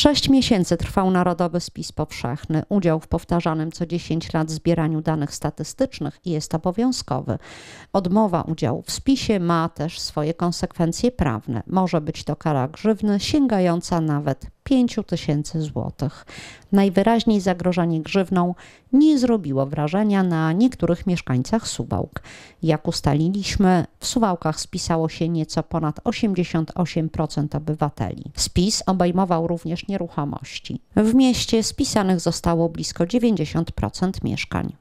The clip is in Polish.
Sześć miesięcy trwał Narodowy Spis Powszechny. Udział w powtarzanym co 10 lat zbieraniu danych statystycznych jest obowiązkowy. Odmowa udziału w spisie ma też swoje konsekwencje prawne. Może być to kara grzywny sięgająca nawet 5 tysięcy złotych. Najwyraźniej zagrożenie grzywną nie zrobiło wrażenia na niektórych mieszkańcach Suwałk. Jak ustaliliśmy, w Suwałkach spisało się nieco ponad 88% obywateli. Spis obejmował również nieruchomości. W mieście spisanych zostało blisko 90% mieszkań.